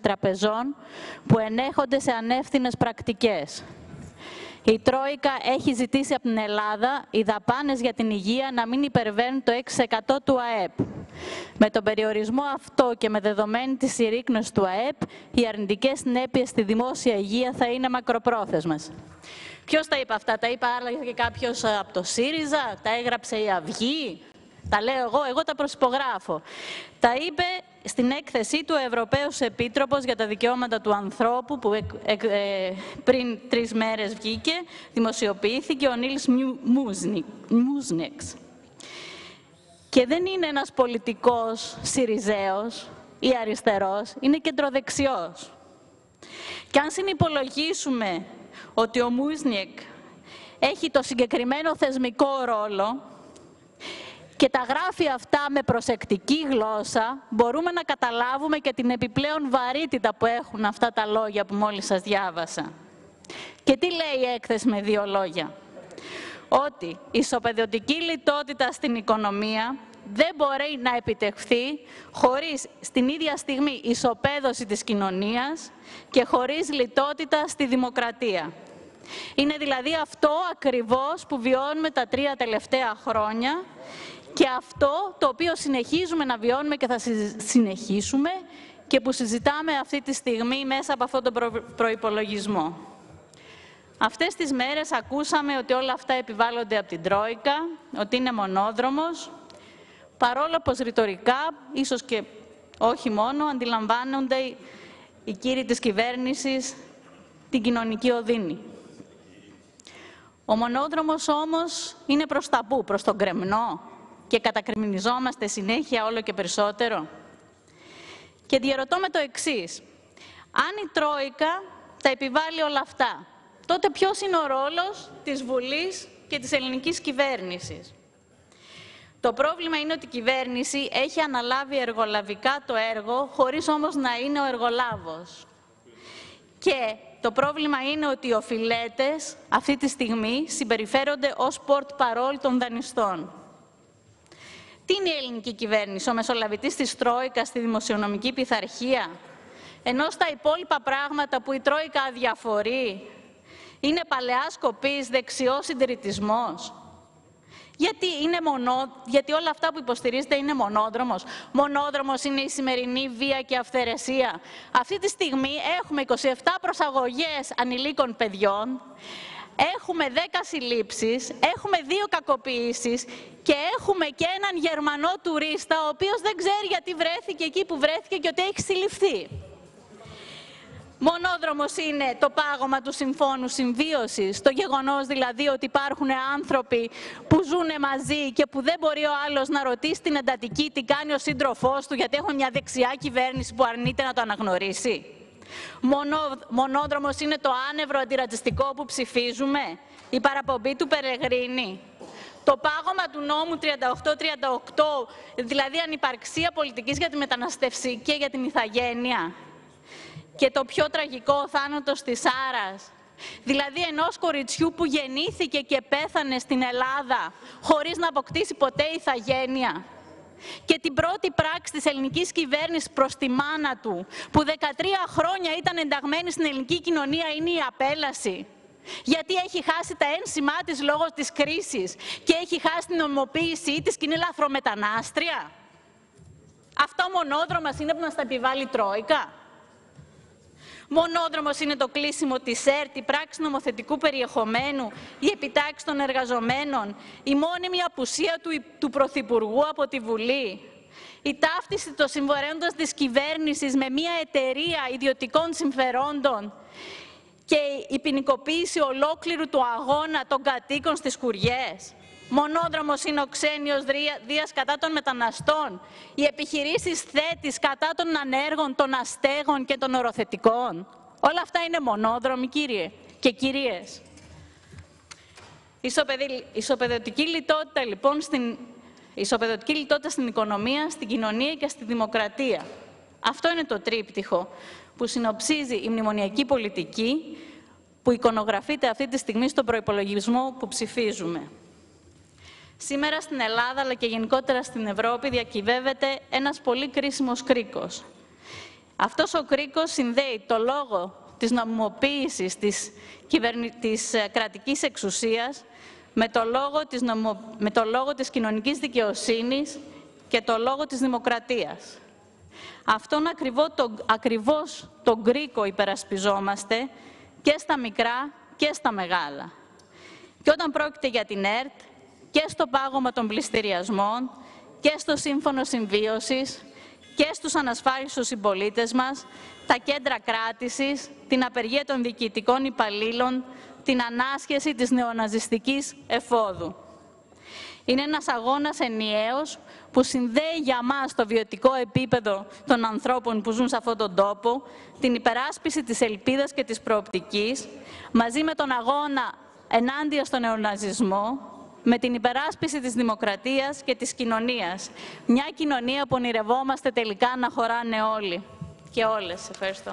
τραπεζών που ενέχονται σε ανεύθυνες πρακτικές. Η Τρόικα έχει ζητήσει από την Ελλάδα οι δαπάνες για την υγεία να μην υπερβαίνουν το 6% του ΑΕΠ. Με τον περιορισμό αυτό και με δεδομένη τη συρρήκνωση του ΑΕΠ, οι αρνητικές συνέπειες στη δημόσια υγεία θα είναι μακροπρόθεσμες. Ποιος τα είπε αυτά, τα είπε άλλα και κάποιος από το ΣΥΡΙΖΑ, τα έγραψε η Αυγή, τα λέω εγώ, εγώ τα προσυπογράφω. Τα είπε στην έκθεσή του Ευρωπαίος Επίτροπος για τα Δικαιώματα του Ανθρώπου, που ε, πριν τρεις μέρες βγήκε, δημοσιοποιήθηκε ο Νίλς Μούσνιξ. Και δεν είναι ένας πολιτικός Συριζέος ή αριστερός, είναι κεντροδεξιός. Και αν συνυπολογίσουμε ότι ο Μούσνικ έχει το συγκεκριμένο θεσμικό ρόλο, και τα γράφει αυτά με προσεκτική γλώσσα, μπορούμε να καταλάβουμε και την επιπλέον βαρύτητα που έχουν αυτά τα λόγια που μόλις σας διάβασα. Και τι λέει η έκθεση με δύο λόγια; Ότι η ισοπαιδιωτική λιτότητα στην οικονομία δεν μπορεί να επιτευχθεί χωρίς στην ίδια στιγμή ισοπαίδωση της κοινωνίας και χωρίς λιτότητα στη δημοκρατία. Είναι δηλαδή αυτό ακριβώς που βιώνουμε τα τρία τελευταία χρόνια και αυτό το οποίο συνεχίζουμε να βιώνουμε και θα συνεχίσουμε και που συζητάμε αυτή τη στιγμή μέσα από αυτόν τον προϋπολογισμό. Αυτές τις μέρες ακούσαμε ότι όλα αυτά επιβάλλονται από την Τρόικα, ότι είναι μονόδρομος, παρόλο πως ρητορικά, ίσως και όχι μόνο, αντιλαμβάνονται οι κύριοι της κυβέρνησης την κοινωνική οδύνη. Ο μονόδρομος όμως είναι προς τα πού, προς τον κρεμνό, και κατακριμινιζόμαστε συνέχεια όλο και περισσότερο. Και διαρωτώ με το εξής. Αν η Τρόικα τα επιβάλλει όλα αυτά, τότε ποιος είναι ο ρόλος της Βουλής και της ελληνικής κυβέρνησης; Το πρόβλημα είναι ότι η κυβέρνηση έχει αναλάβει εργολαβικά το έργο, χωρίς όμως να είναι ο εργολάβος. Και το πρόβλημα είναι ότι οι οφειλέτες αυτή τη στιγμή συμπεριφέρονται ως πορτ παρόλ των δανειστών. Τι είναι η ελληνική κυβέρνηση, ο μεσολαβητής της Τρόικας στη δημοσιονομική πειθαρχία, ενώ στα υπόλοιπα πράγματα που η Τρόικα αδιαφορεί, είναι παλαιά σκοπής, δεξιός συντηρητισμός. Γιατί, είναι μονό, γιατί όλα αυτά που υποστηρίζετε είναι μονόδρομος. Μονόδρομος είναι η σημερινή βία και αυθαιρεσία. Αυτή τη στιγμή έχουμε 27 προσαγωγές ανηλίκων παιδιών, έχουμε 10 συλλήψεις, έχουμε δύο κακοποιήσεις και έχουμε και έναν Γερμανό τουρίστα, ο οποίος δεν ξέρει γιατί βρέθηκε εκεί που βρέθηκε και ότι έχει συλληφθεί. Μονόδρομος είναι το πάγωμα του Συμφώνου Συμβίωσης, το γεγονός δηλαδή ότι υπάρχουν άνθρωποι που ζουν μαζί και που δεν μπορεί ο άλλος να ρωτήσει την εντατική τι κάνει ο σύντροφός του γιατί έχουμε μια δεξιά κυβέρνηση που αρνείται να το αναγνωρίσει. Μονό, μονόδρομος είναι το άνευρο αντιρατσιστικό που ψηφίζουμε, η παραπομπή του Περεγρίνη. Το πάγωμα του νόμου 38-38, δηλαδή ανυπαρξία πολιτικής για τη μεταναστευσή και για την ηθαγένεια. Και το πιο τραγικό, θάνατος της Άρας. Δηλαδή ενός κοριτσιού που γεννήθηκε και πέθανε στην Ελλάδα χωρίς να αποκτήσει ποτέ ηθαγένεια. Και την πρώτη πράξη της ελληνικής κυβέρνησης προς τη μάνα του, που 13 χρόνια ήταν ενταγμένη στην ελληνική κοινωνία, είναι η απέλαση. Γιατί έχει χάσει τα ένσημά της λόγω της κρίσης και έχει χάσει την νομοποίησή της και είναι λαθρομετανάστρια. Αυτό μονόδρομας είναι που μας τα επιβάλλει η Τρόικα. Μονόδρομος είναι το κλείσιμο της ΕΡΤ, η πράξη νομοθετικού περιεχομένου, η επιτάξη των εργαζομένων, η μόνιμη απουσία του, του Πρωθυπουργού από τη Βουλή, η ταύτιση των συμβορέων της κυβέρνησης με μια εταιρεία ιδιωτικών συμφερόντων και η ποινικοποίηση ολόκληρου του αγώνα των κατοίκων στις κουριές. Μονόδρομος είναι ο ξένιος Δίας κατά των μεταναστών. Οι επιχειρήσεις θέτης κατά των ανέργων, των αστέγων και των οροθετικών. Όλα αυτά είναι μονόδρομοι, κύριε και κυρίες. Η ισοπεδωτική λιτότητα, λοιπόν, στην... ισοπεδωτική λιτότητα στην οικονομία, στην κοινωνία και στη δημοκρατία. Αυτό είναι το τρίπτυχο που συνοψίζει η μνημονιακή πολιτική που εικονογραφείται αυτή τη στιγμή στον προϋπολογισμό που ψηφίζουμε. Σήμερα στην Ελλάδα, αλλά και γενικότερα στην Ευρώπη, διακυβεύεται ένας πολύ κρίσιμος κρίκος. Αυτός ο κρίκος συνδέει το λόγο της νομιμοποίησης της, κυβερνη... της ε, κρατικής εξουσίας με το, λόγο της νομο... με το λόγο της κοινωνικής δικαιοσύνης και το λόγο της δημοκρατίας. Αυτόν ακριβώ το, ακριβώς τον κρίκο υπερασπιζόμαστε και στα μικρά και στα μεγάλα. Και όταν πρόκειται για την ΕΡΤ και στο πάγωμα των πληστηριασμών και στο σύμφωνο συμβίωσης και στους ανασφάλιστους συμπολίτες μας, τα κέντρα κράτησης, την απεργία των διοικητικών υπαλλήλων, την ανάσχεση της νεοναζιστικής εφόδου. Είναι ένας αγώνας ενιαίος που συνδέει για μας το βιωτικό επίπεδο των ανθρώπων που ζουν σε αυτόν τον τόπο, την υπεράσπιση της ελπίδας και της προοπτικής, μαζί με τον αγώνα ενάντια στον νεοναζισμό, με την υπεράσπιση της δημοκρατίας και της κοινωνίας. Μια κοινωνία που ονειρευόμαστε τελικά να χωράνε όλοι και όλες. Ευχαριστώ.